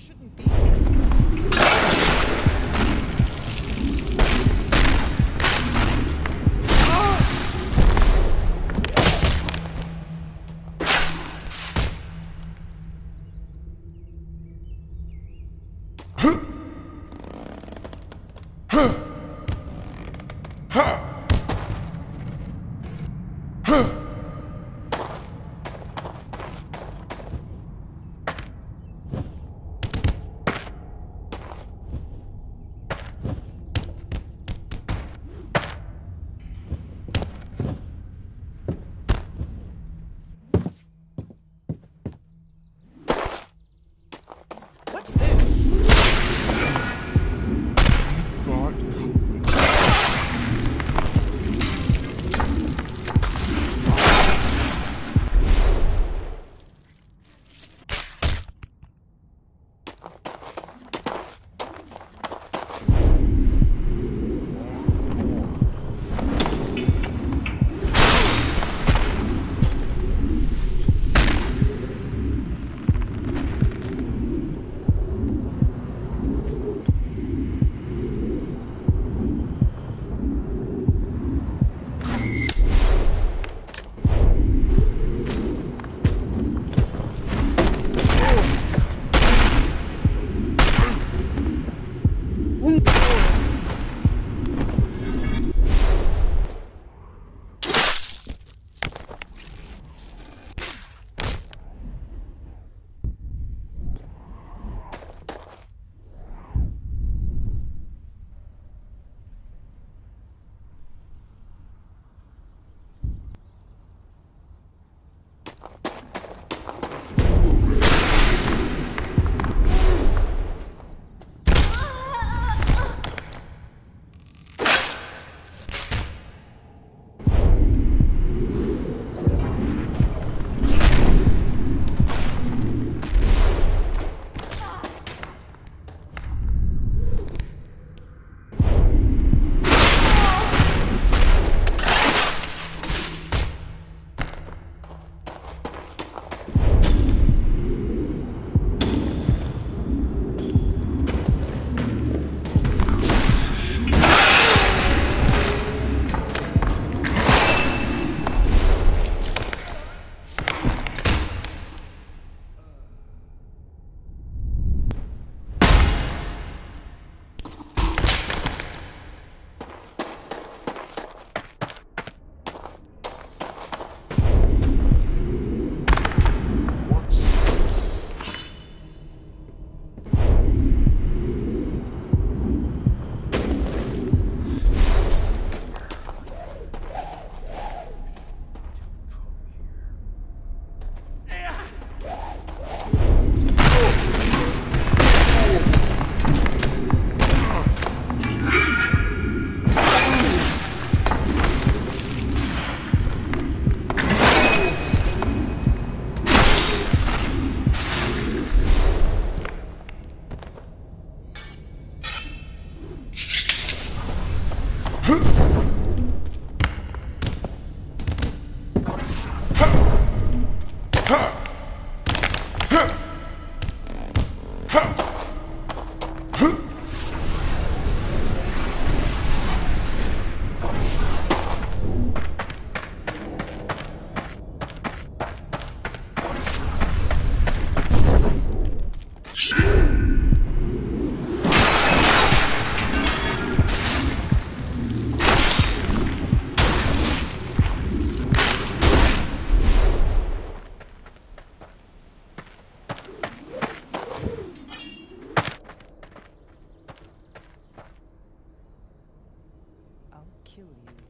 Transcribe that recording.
shouldn't be. Huh! kill you.